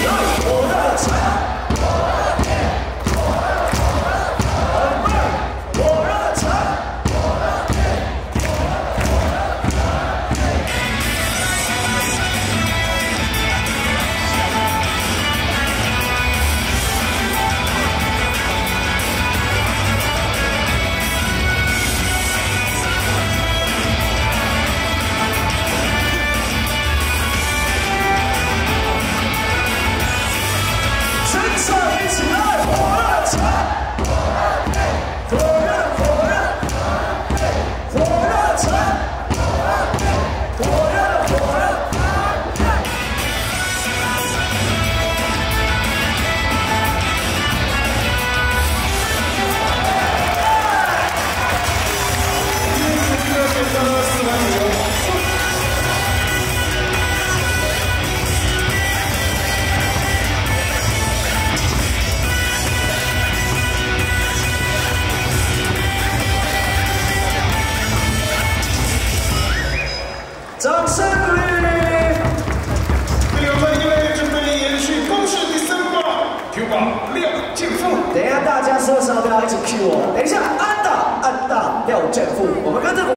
Yes. 掌声鼓准备延续第三棒等一下大家所有小伙伴要一起 Q 我等一下安打安打廖健富我们跟着